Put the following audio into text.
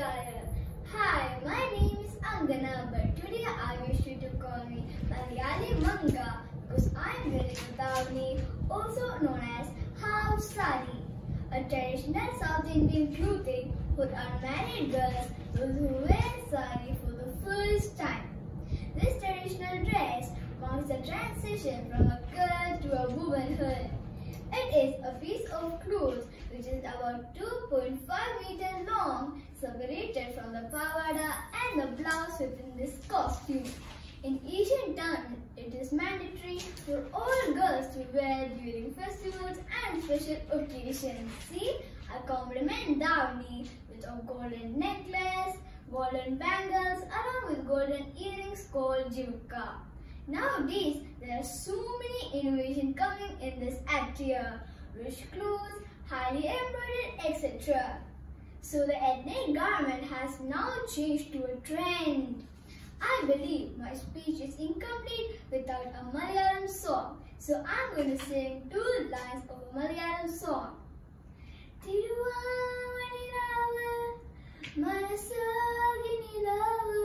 Hi, my name is Angana, but today I wish you to call me Malayali Manga because I am wearing a davani, also known as half sari, a traditional South Indian clothing for unmarried girls who wear sari for the first time. This traditional dress marks the transition from a girl to a womanhood. It is a piece of cloth which is about 2.5 meters long, from the pavada and the blouse within this costume. In Asian times, it is mandatory for all girls to wear during festivals and special occasions. See, a compliment davani with a golden necklace, golden bangles along with golden earrings called jhumka. Nowadays, there are so many innovations coming in this attire, rich clothes, highly embroidered, etc. So the ethnic garment has now changed to a trend. I believe my speech is incomplete without a Malayalam song. So I'm going to sing two lines of a Malayalam song. തിരുവാണിരാവ് മനസ്സാകി നിലാവ്